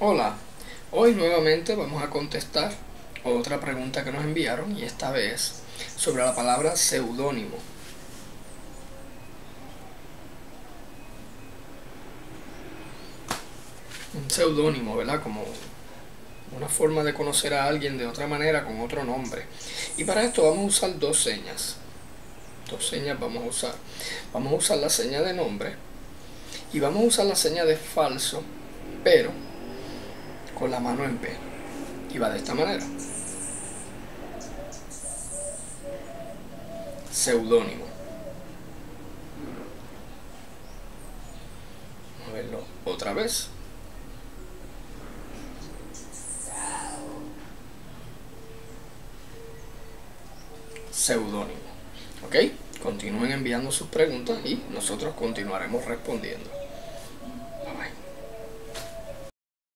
Hola, hoy nuevamente vamos a contestar otra pregunta que nos enviaron y esta vez sobre la palabra seudónimo. Un seudónimo, ¿verdad? Como una forma de conocer a alguien de otra manera con otro nombre. Y para esto vamos a usar dos señas. Dos señas vamos a usar. Vamos a usar la seña de nombre y vamos a usar la seña de falso, pero con la mano en P. Y va de esta manera. Seudónimo. Vamos a verlo otra vez. Seudónimo. ¿Ok? Continúen enviando sus preguntas y nosotros continuaremos respondiendo.